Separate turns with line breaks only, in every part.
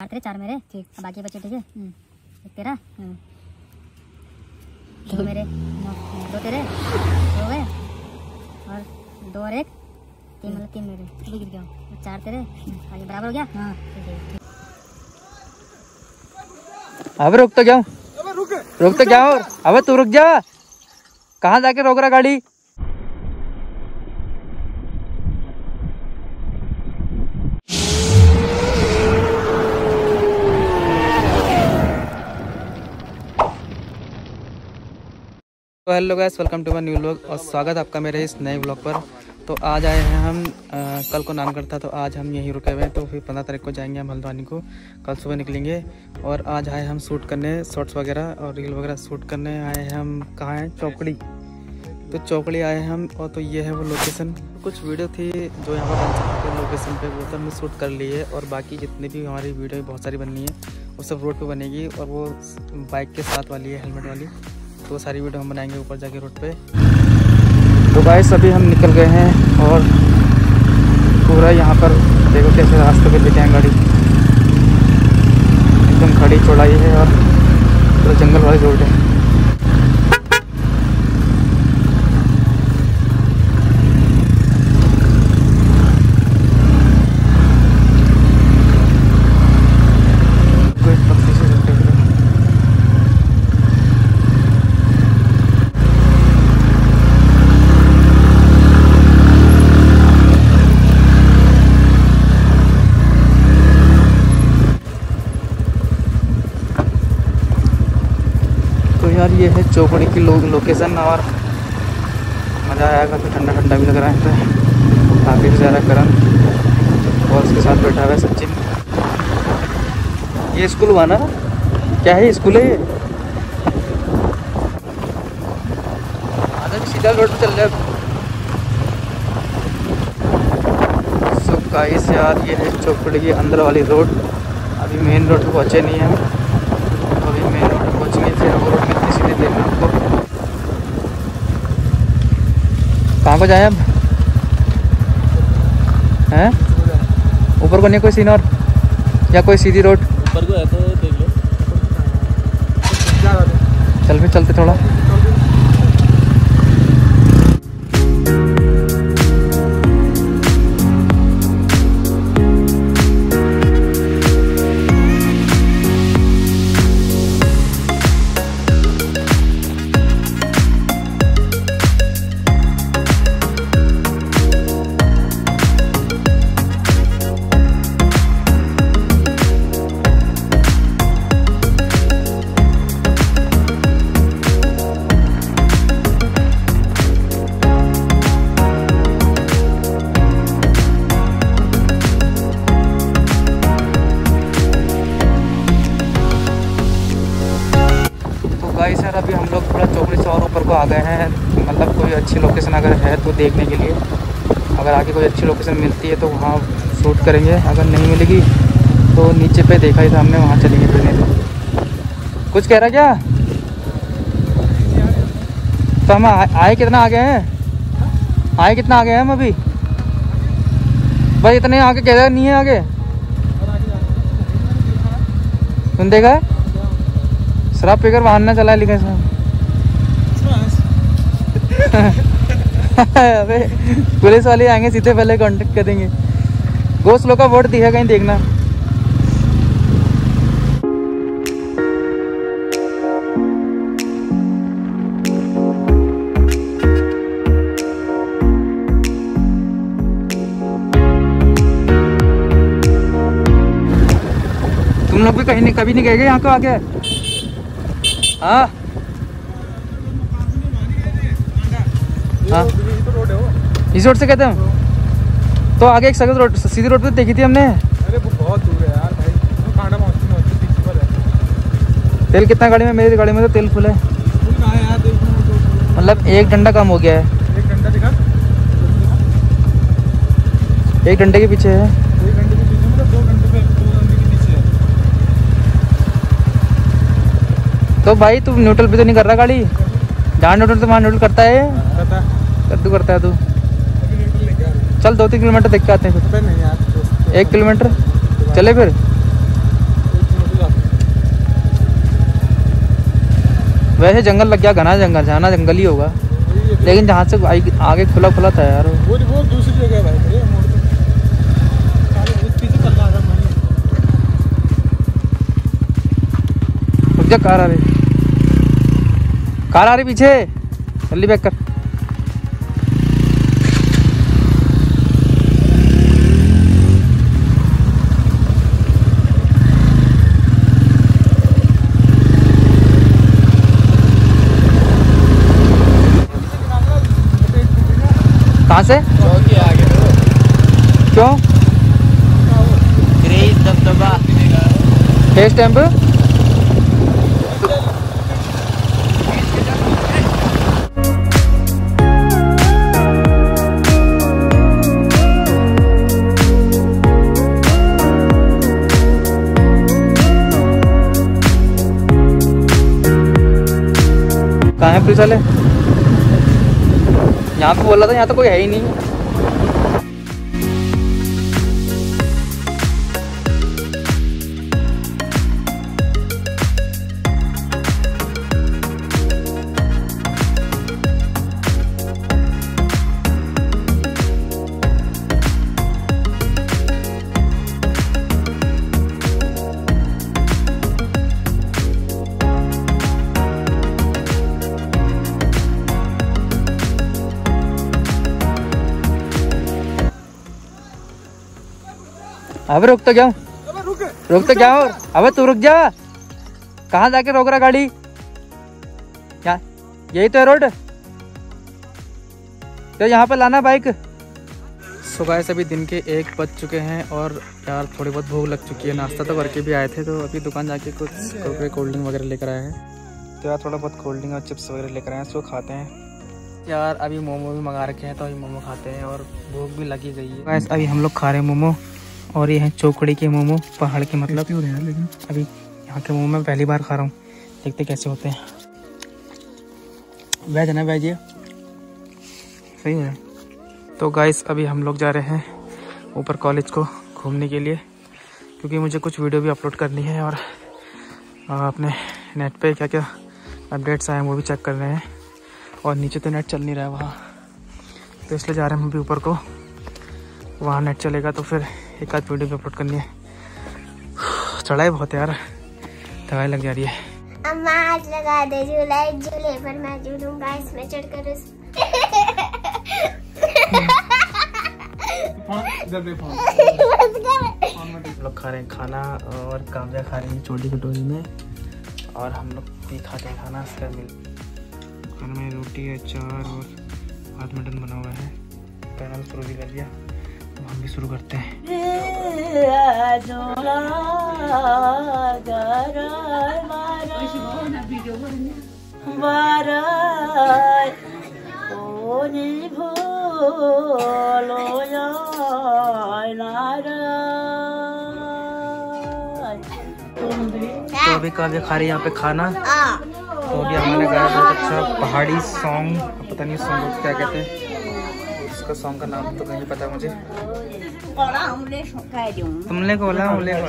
चार तेरे चार मेरे। ठीक। अब बाकी बचे ठीक है एक तेरा। दो मेरे। दो तेरे। दो गए और दो और एक। तीन मतलब तीन मेरे। अभी गिर गया चार तेरे। आगे बराबर हो गया? हाँ। ठीक है
अब रुक तो जाओ। रुक। तो जाओ। अब तू रुक जा। कहाँ जाके रोक रहा गाड़ी? Hello guys welcome to my new blog और स्वागत आपका मेरे इस नए ब्लॉग पर। तो आज आए हैं हम अ, कल को नानगढ़ था तो आज हम यहीं रुके हुए हैं तो फिर पंद्रह तारीख को जाएँगे हम हल्द्वानी को। कल सुबह निकलेंगे और आज आए हम शूट करने शॉर्ट्स वगैरह और रील वगैरह शूट करने आए हैं हम कहाँ हैं? चौकड़ी। तो चौकड़ी आए हम और तो ये है वो लोकेशन कुछ वीडियो थी जो यहाँ पर बन सकती लोकेशन पे वो तो हमने शूट कर ली है और बाकी जितनी भी हमारी वीडियो बहुत सारी बननी है वो सब रोड पे बनेगी और वो बाइक के साथ वाली है हेलमेट वाली। तो सारी वीडियो हम बनाएँगे ऊपर जाके रोड पे। तो गाइस अभी हम निकल गए हैं और पूरा यहाँ पर देखो कैसे रास्ते पे लेके हैं गाड़ी। एकदम खड़ी चौड़ाई है और पूरा जंगल वाली रोड है कोई पत्ती से रोड है। तो यार ये है चौकड़ी की लो, लोकेशन और मज़ा आया काफ़ी ठंडा ठंडा भी लग रहा है तो काफ़ी ज़्यादा गर्म और उसके साथ बैठा हुआ है सचिन। ये स्कूल हुआ ना? क्या है स्कूल है ये? आधा सीधा रोड चल रहा सो गाइस यार ये है चौकड़ी की अंदर वाली रोड। अभी मेन रोड पे पहुँचे नहीं हैं। अभी मेन रोड पे पहुँचेंगे फिर वो रोड सीधे देखना आपको कहाँ को जाए अब? हैं? ऊपर को नहीं कोई सीन और? या कोई सीधी रोड?
ऊपर को है तो देख लो।
चल फिर चलते थोड़ा। गए हैं मतलब कोई अच्छी लोकेशन अगर है तो देखने के लिए। अगर आगे कोई अच्छी लोकेशन मिलती है तो वहाँ शूट करेंगे, अगर नहीं मिलेगी तो नीचे पे देखा ही था हमने, वहाँ चलेंगे फिरने। तो कुछ कह रहा क्या? तो हम आए कितना आगे हैं? आए कितना आगे हैं हम अभी? भाई, इतने आगे कह रहे नहीं है आगे। तुम देखा है? शराब पीकर वाहन ना चला लिखा इसमें अबे पुलिस वाले आएँगे, सीधे पहले कांटेक्ट करेंगे। गोसलो का वोट दिखा कहीं देखना। तुम लोग भी कहीं नहीं कभी नहीं गए यहाँ को आगे? हाँ? हाँ। इस रोड से कहते हम। तो आगे एक सगत रोड सीधी रोड पे देखी थी हमने।
अरे वो बहुत दूर है यार भाई। कांडा पर है।
तेल कितना गाड़ी में? मेरी गाड़ी में तो तेल फुल है।
है दो-
मतलब एक डंडा कम हो गया है।
एक घंटा दिखा।
एक डंडे के पीछे है।
एक घंटे के पीछे मतलब दो घंटे पे दो घंटे के पीछे है।
तो भाई तू न्यूट्रल पे तो नहीं कर रहा गाड़ी? जहाँ न्यूट्रल तो वहाँ न्यूट्रल करता है।
पता
कद्दू करता है तू? चल दो तीन किलोमीटर देख के आते हैं फिर। एक किलोमीटर? चले फिर। वैसे जंगल लग गया घना जंगल जाना जंगल ही होगा। लेकिन जहाँ से आगे खुला खुला था यार
वो। वो दूसरी जगह भाई
कार आ रही। कार आ रही पीछे। जल्दी बैक कर। कहाँ से? क्यों? फेस टैंप कहाँ है पुलिस वाले? यहाँ पे बोला था यहाँ तो कोई है ही नहीं। अबे रुक तो जाओ। रुक। तो जाओ। अबे तू रुक जा। कहाँ जाके रोक रहा गाड़ी? क्या? यही तो है रोड? तो यहाँ पर लाना बाइक। सो गाइस अभी दिन के एक बज चुके हैं और यार थोड़ी बहुत भूख लग चुकी है। नाश्ता तो करके भी आए थे तो अभी दुकान जाके कुछ कुरकुरे कोल्ड ड्रिंक वगैरह लेकर आए हैं। तो यार थोड़ा बहुत कोल्ड ड्रिंक और चिप्स वगैरह लेकर आए हैं उसको खाते हैं। यार अभी मोमो भी मंगा रखे हैं तो अभी मोमो खाते हैं और भूख भी लगी गई है। अभी हम लोग खा रहे हैं मोमो। और ये हैं चौकड़ी के मोमो पहाड़ के मतलब।
हो रहे हैं लेकिन।
अभी यहाँ के मोमो मैं पहली बार खा रहा हूँ। देखते कैसे होते हैं। वेज है ना वेज ये? सही है। तो गाइस अभी हम लोग जा रहे हैं ऊपर कॉलेज को घूमने के लिए क्योंकि मुझे कुछ वीडियो भी अपलोड करनी है और अपने नेट पे क्या क्या अपडेट्स आए हैं वो भी चेक कर रहे हैं। और नीचे तो नेट चल नहीं रहा है वहाँ। तो इसलिए जा रहे हैं हम अभी ऊपर को। वहाँ नेट चलेगा तो फिर एक आध वीडियो भी अपलोड करनी है। चढ़ाई बहुत यार। दवाई लग जा रही है।
अम्मा लगा दे झूला झूले पर मैं झूलूँगा इसमें चढ़कर उस
हम लोग खा रहे हैं खाना और काव्या खा रही है छोटी कटोरी में। और हम लोग भी खाते हैं खाना इसका मिल खाने में रोटी अचार और हाथ मटन बना हुआ है। पैनल शुरू भी कर दिया। अब हम भी शुरू करते हैं। तो अभी काव्या खा रही है यहाँ पे खाना। तो अभी हमने गाया बहुत अच्छा पहाड़ी सॉन्ग पता नहीं सॉन्ग क्या कहते हैं। उसका सॉन्ग का नाम तो नहीं पता मुझे। तुमने को बोला हमने को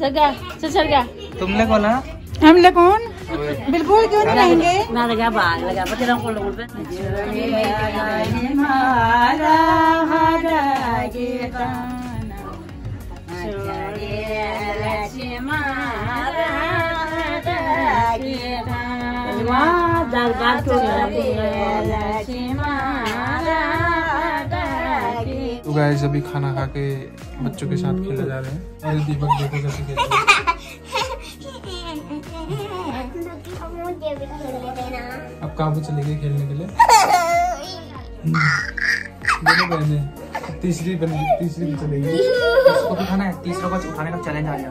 जगह चल गया
तुमने को बोला
हम लोग कौन बिल्कुल क्यों नहीं रहेंगे
ना लगा बाग लगा पति रंग को लोग दाग तो
गाइस अभी खाना खा के बच्चों के साथ खेले जा रहे हैं। अरे दीपक देखो कैसे खेल रहे अब कहाँ पे चले गए खेलने के लिए? दोनों बहने तीसरी बन तीसरी भी चले गई
इसको खाना है, तीसरा को उठाने का चैलेंज आ गया।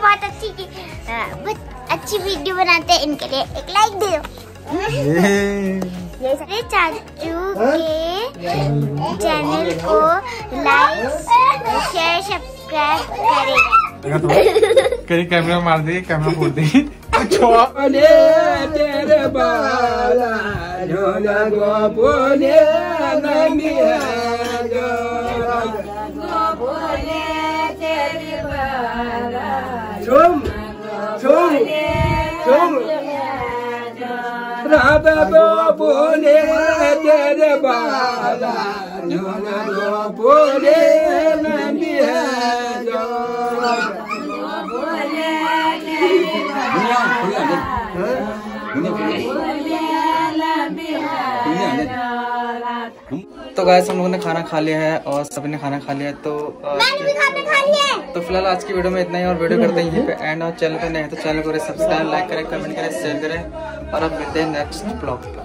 बहुत
अच्छी की
बहुत अच्छी
वीडियो बनाते हैं
इनके लिए। एक लाइक दे दो। मेरे चाचू के चैनल को लाइक शेयर सब्सक्राइब करें
कहीं कैमरा मार दे कैमरा फोड़ दे।
अच्छा। छोले
तेरे बाला झोला गोपुले
नमी है।
bole tere bala nona go bole
na
biha
jo bole tere bala nona
तो गाय हम लोगों ने खाना खा लिया है और सभी ने खाना खा लिया है तो
मैंने खा लिया है।
तो फ़िलहाल आज की वीडियो में इतना ही और वीडियो करते हैं यहीं पे एंड और चैनल पे नए हैं तो चैनल को सब्सक्राइब लाइक करें कमेंट करें शेयर करें और अब मिलते हैं नेक्स्ट ब्लॉग पर